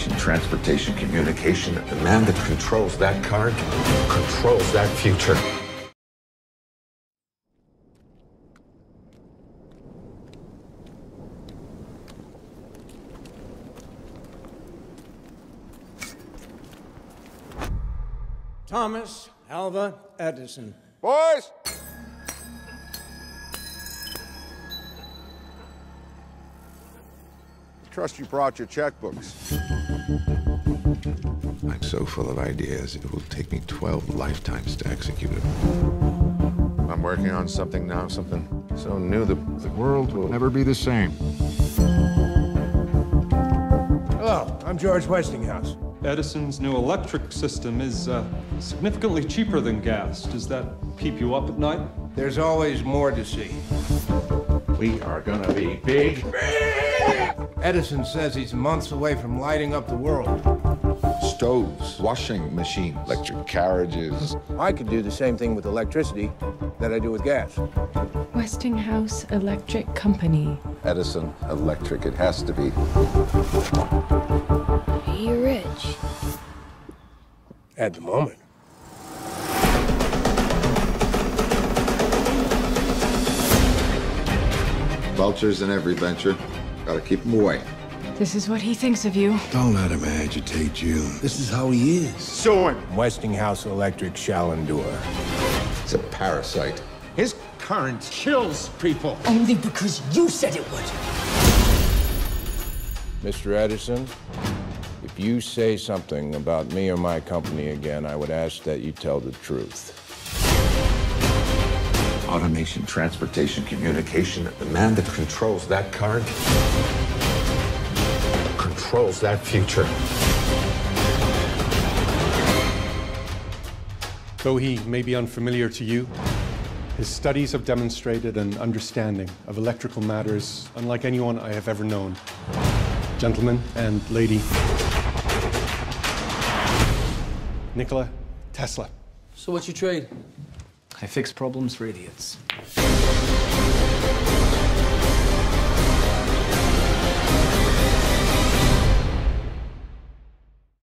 Automation, transportation, communication. The man that controls that card controls that future. Thomas Alva Edison. Boys! Trust you brought your checkbooks. I'm so full of ideas, it will take me 12 lifetimes to execute it. I'm working on something now, something so new that the world will never be the same. Hello, I'm George Westinghouse. Edison's new electric system is uh, significantly cheaper than gas. Does that keep you up at night? There's always more to see. We are gonna be big. Edison says he's months away from lighting up the world. Stoves, washing machines, electric carriages. I could do the same thing with electricity that I do with gas. Westinghouse Electric Company. Edison Electric, it has to be. You're rich. At the moment. Vultures in every venture. Gotta keep him away. This is what he thinks of you. Don't let him agitate you. This is how he is. So him. Westinghouse Electric shall endure. It's a parasite. His current kills people. Only because you said it would. Mr. Edison, if you say something about me or my company again, I would ask that you tell the truth. Automation, transportation, communication. The man that controls that current controls that future. Though he may be unfamiliar to you, his studies have demonstrated an understanding of electrical matters unlike anyone I have ever known. Gentlemen and lady, Nikola Tesla. So what's your trade? I fix problems for idiots.